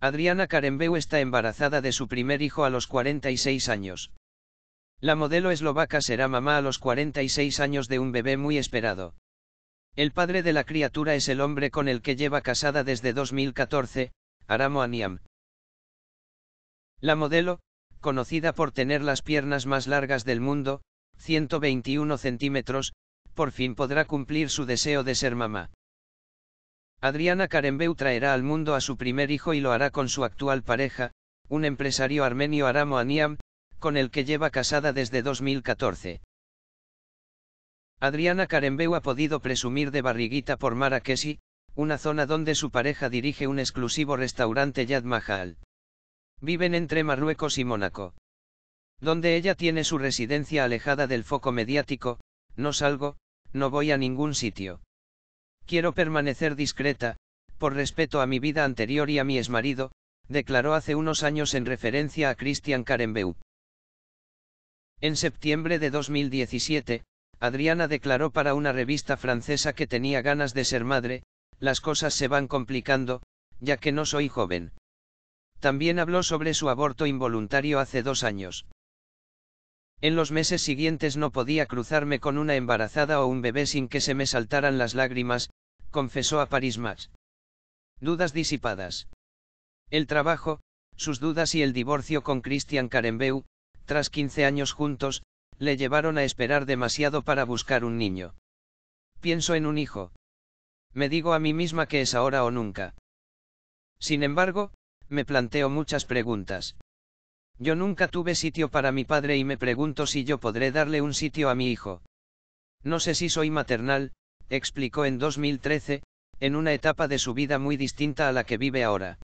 Adriana Karembeu está embarazada de su primer hijo a los 46 años. La modelo eslovaca será mamá a los 46 años de un bebé muy esperado. El padre de la criatura es el hombre con el que lleva casada desde 2014, Aramo Aniam. La modelo, conocida por tener las piernas más largas del mundo, 121 centímetros, por fin podrá cumplir su deseo de ser mamá. Adriana Karembeu traerá al mundo a su primer hijo y lo hará con su actual pareja, un empresario armenio Aramo Aniam, con el que lleva casada desde 2014. Adriana Karembeu ha podido presumir de barriguita por Marrakesi, una zona donde su pareja dirige un exclusivo restaurante Yad Mahal. Viven entre Marruecos y Mónaco. Donde ella tiene su residencia alejada del foco mediático, no salgo, no voy a ningún sitio. Quiero permanecer discreta, por respeto a mi vida anterior y a mi exmarido, declaró hace unos años en referencia a Christian Karembeu. En septiembre de 2017, Adriana declaró para una revista francesa que tenía ganas de ser madre, las cosas se van complicando, ya que no soy joven. También habló sobre su aborto involuntario hace dos años. En los meses siguientes no podía cruzarme con una embarazada o un bebé sin que se me saltaran las lágrimas, confesó a Paris Max. Dudas disipadas. El trabajo, sus dudas y el divorcio con Christian Karembeu, tras 15 años juntos, le llevaron a esperar demasiado para buscar un niño. Pienso en un hijo. Me digo a mí misma que es ahora o nunca. Sin embargo, me planteo muchas preguntas. Yo nunca tuve sitio para mi padre y me pregunto si yo podré darle un sitio a mi hijo. No sé si soy maternal, explicó en 2013, en una etapa de su vida muy distinta a la que vive ahora.